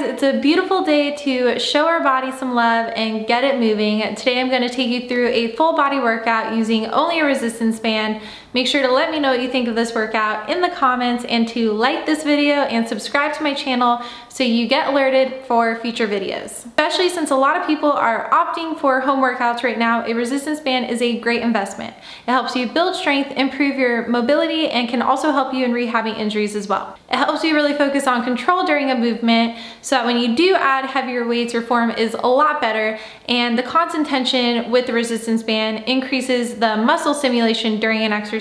guys, it's a beautiful day to show our body some love and get it moving. Today I'm gonna take you through a full body workout using only a resistance band. Make sure to let me know what you think of this workout in the comments and to like this video and subscribe to my channel so you get alerted for future videos. Especially since a lot of people are opting for home workouts right now, a resistance band is a great investment. It helps you build strength, improve your mobility, and can also help you in rehabbing injuries as well. It helps you really focus on control during a movement so that when you do add heavier weights, your form is a lot better and the constant tension with the resistance band increases the muscle stimulation during an exercise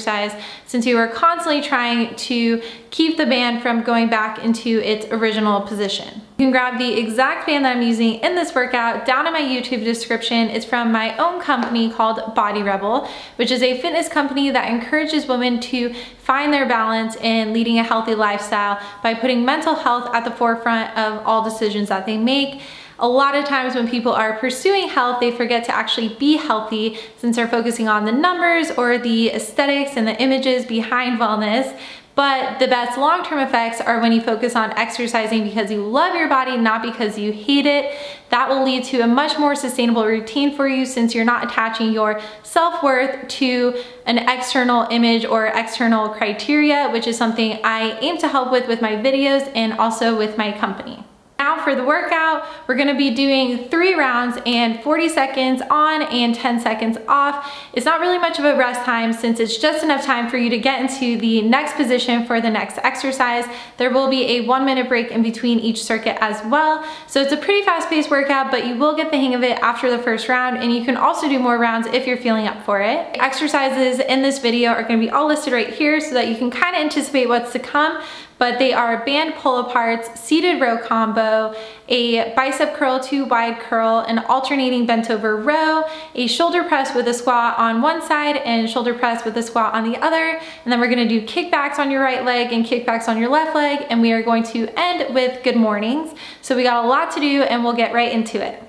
since you are constantly trying to keep the band from going back into its original position. You can grab the exact band that I'm using in this workout down in my YouTube description. It's from my own company called Body Rebel, which is a fitness company that encourages women to find their balance in leading a healthy lifestyle by putting mental health at the forefront of all decisions that they make. A lot of times when people are pursuing health, they forget to actually be healthy since they're focusing on the numbers or the aesthetics and the images behind wellness. But the best long-term effects are when you focus on exercising because you love your body, not because you hate it. That will lead to a much more sustainable routine for you since you're not attaching your self-worth to an external image or external criteria, which is something I aim to help with with my videos and also with my company. Now for the workout, we're gonna be doing three rounds and 40 seconds on and 10 seconds off. It's not really much of a rest time since it's just enough time for you to get into the next position for the next exercise. There will be a one minute break in between each circuit as well. So it's a pretty fast paced workout, but you will get the hang of it after the first round and you can also do more rounds if you're feeling up for it. Exercises in this video are gonna be all listed right here so that you can kind of anticipate what's to come but they are band pull-aparts, seated row combo, a bicep curl to wide curl, an alternating bent over row, a shoulder press with a squat on one side and shoulder press with a squat on the other. And then we're gonna do kickbacks on your right leg and kickbacks on your left leg. And we are going to end with good mornings. So we got a lot to do and we'll get right into it.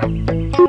Música